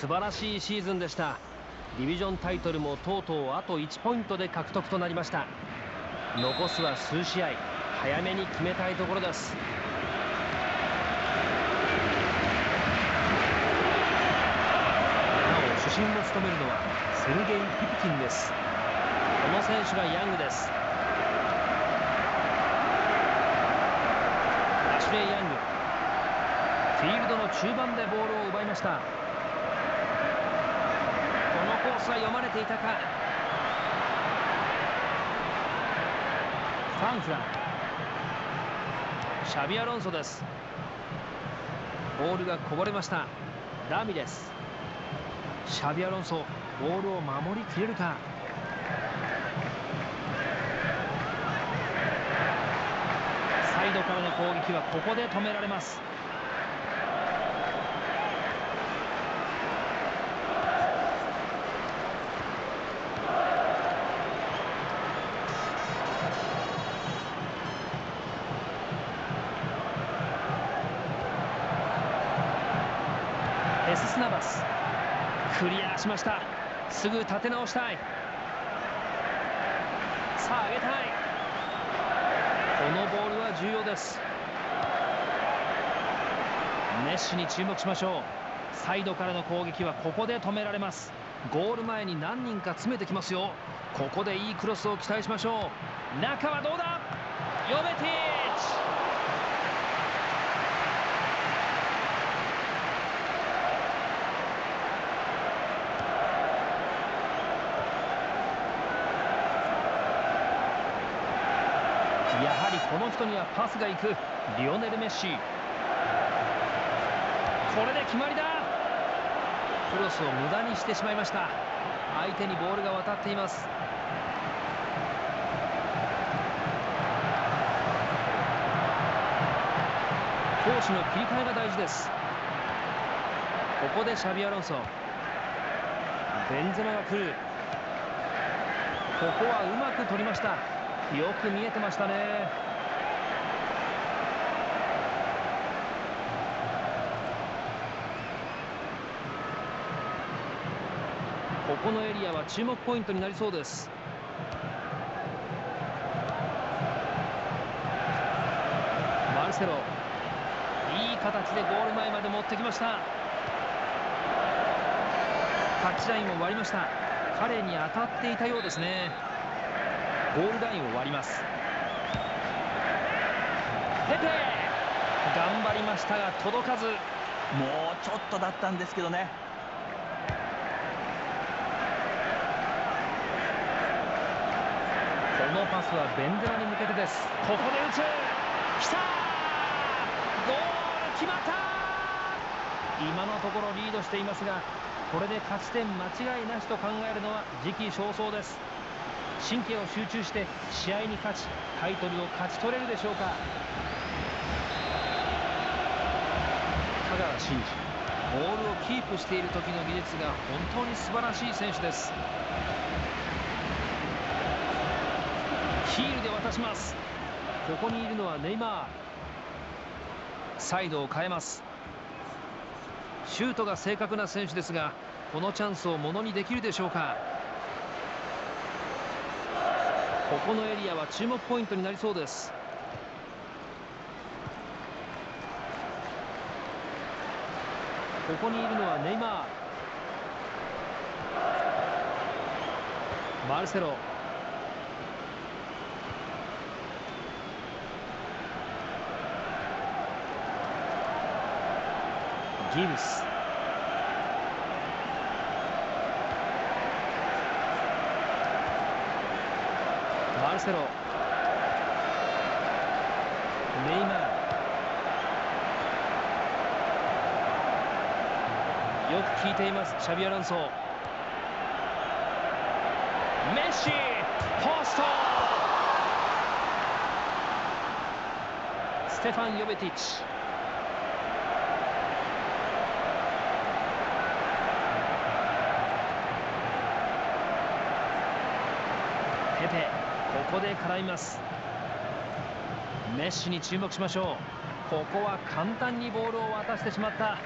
素晴らしいシーズンでした。ディビジョンタイトルもとうとうあと1ポイントで獲得となりました。残すは数試合。早めに決めたいところです。なお主審を務めるのはセルゲイ・ピピキンです。この選手がヤングです。ラシュレイ・ヤング。フィールドの中盤でボールを奪いました。コースは読まれていたか。ファンフラン。シャビアロンソです。ボールがこぼれました。ラミです。シャビアロンソボールを守りきれるか。サイドからの攻撃はここで止められます。ススナバス。クリアしました。すぐ立て直したい。さあ上げたい。このボールは重要です。メッシに注目しましょう。サイドからの攻撃はここで止められます。ゴール前に何人か詰めてきますよ。ここでいいクロスを期待しましょう。中はどうだ？ヨベティッチやはりこの人にはパスが行く。リオネル・メッシ。これで決まりだ。クロスを無駄にしてしまいました。相手にボールが渡っています。攻守の切り替えが大事です。ここでシャビアロンソ。ベンゼマが来る。ここはうまく取りました。よく見えてましたね。ここのエリアは注目ポイントになりそうです。マルセロいい形でゴール前まで持ってきました。タッチラインを割りました。彼に当たっていたようですね。ゴールラインを割ります。ペペ頑張りましたが届かず。もうちょっとだったんですけどね。のパスはベンゼマに向けてです。ここで打つきたゴール決まった今のところリードしていますがこれで勝ち点間違いなしと考えるのは時期尚早です。神経を集中して試合に勝ちタイトルを勝ち取れるでしょうか。香川真司ボールをキープしている時の技術が本当に素晴らしい選手です。ヒールで渡します。ここにいるのはネイマー。サイドを変えます。シュートが正確な選手ですがこのチャンスをものにできるでしょうか。ここのエリアは注目ポイントになりそうです。ここにいるのはネイマー。マルセロ。ギブスマルセロ。ネイマー。ルよく効いていますシャビアロンソメッシポスト。ステファン・ヨベティッチ。ペペここで絡みます。メッシに注目しましょう。ここは簡単にボールを渡してしまった。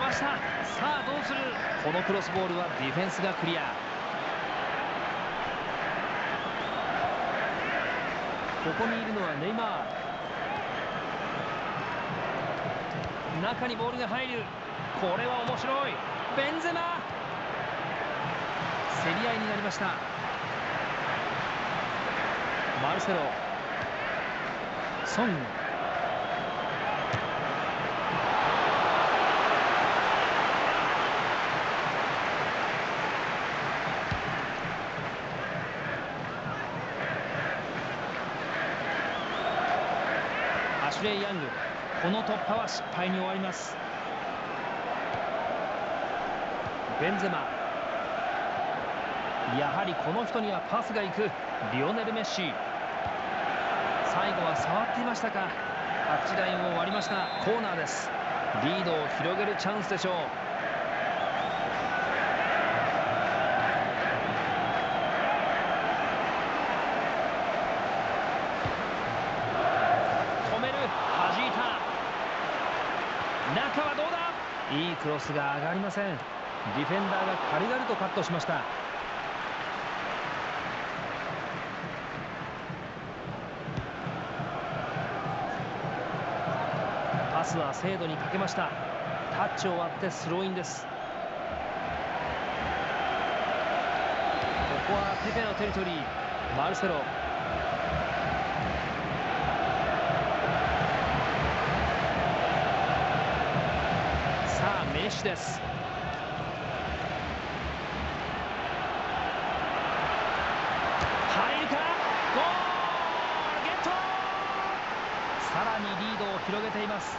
ばした。さあどうする。このクロスボールはディフェンスがクリア。ここにいるのはネイマー。中にボールが入る。これは面白い。ベンゼマ。競り合いになりました。マルセロ。ソング。アシュレイ・ヤング。この突破は失敗に終わります。ベンゼマ。やはりこの人にはパスが行く。リオネル・メッシ。最後は触っていましたか。タッチラインを割りました。コーナーです。リードを広げるチャンスでしょう。止める。弾いた。中はどうだ。いいクロスが上がりません。ディフェンダーが軽々とカットしました。スは精度にかけました。タッチを割ってスローインです。ここはペペのテリトリーマルセロ。さあメッシです。入るか？ゴール！ゲット！さらにリードを広げています。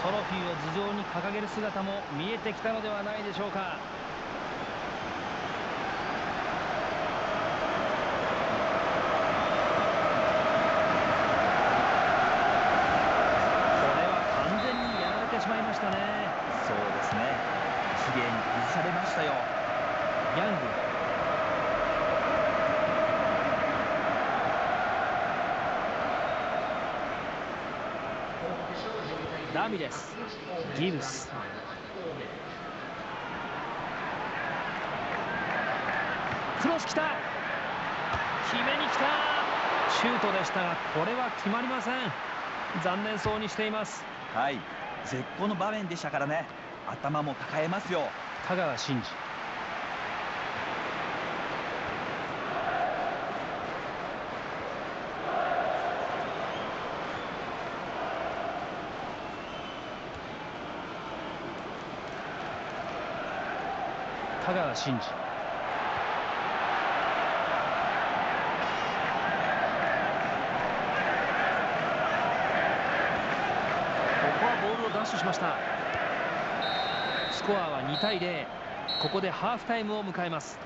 トロフィーを頭上に掲げる姿も見えてきたのではないでしょうか。これは完全にやられてしまいましたね。そうですね。綺麗に崩されましたよ。ヤングラミレス。ギブス。クロス来た。決めに来た。シュートでしたがこれは決まりません。残念そうにしています。はい。絶好の場面でしたからね。頭も抱えますよ。香川真司香川真司。ここはボールをダッシュしました。スコアは2対0ここでハーフタイムを迎えます。